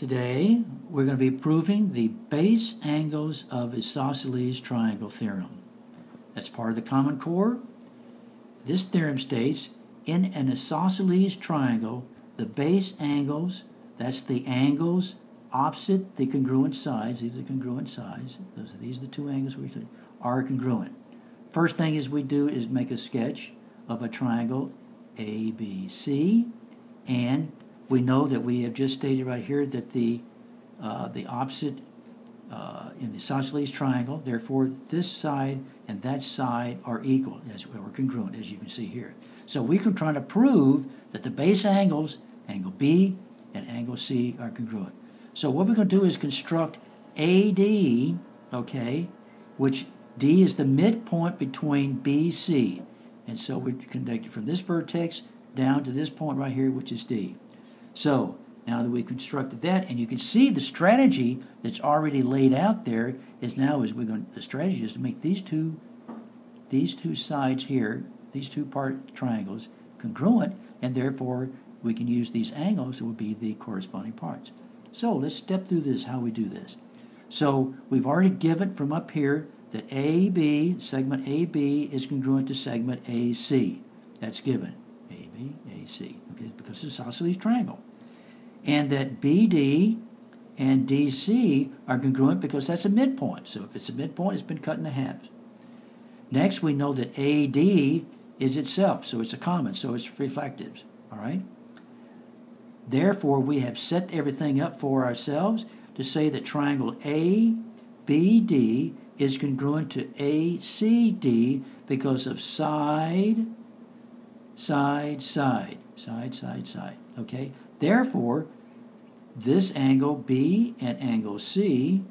Today, we're going to be proving the base angles of isosceles triangle theorem. As part of the Common Core, this theorem states in an isosceles triangle, the base angles, that's the angles opposite the congruent sides, these are the congruent sides, those are, these are the two angles we are congruent. First thing is we do is make a sketch of a triangle ABC and we know that we have just stated right here that the uh, the opposite uh, in the isosceles triangle, therefore this side and that side are equal, as or congruent, as you can see here. So we can try to prove that the base angles, angle B and angle C, are congruent. So what we're going to do is construct AD, okay, which D is the midpoint between BC. And so we conduct it from this vertex down to this point right here, which is D. So now that we've constructed that, and you can see the strategy that's already laid out there is now is we're going the strategy is to make these two these two sides here, these two part triangles congruent, and therefore we can use these angles that would be the corresponding parts. So let's step through this how we do this. So we've already given from up here that AB, segment AB, is congruent to segment AC. That's given. AB, AC, okay, because it's isosceles triangle. And that BD and DC are congruent because that's a midpoint. So if it's a midpoint, it's been cut into halves. Next, we know that AD is itself, so it's a common, so it's reflectives. All right? Therefore, we have set everything up for ourselves to say that triangle ABD is congruent to ACD because of side side, side, side, side, side. Okay? Therefore, this angle B and angle C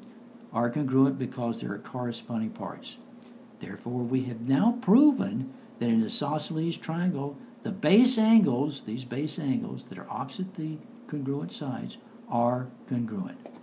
are congruent because there are corresponding parts. Therefore, we have now proven that in isosceles triangle, the base angles, these base angles that are opposite the congruent sides, are congruent.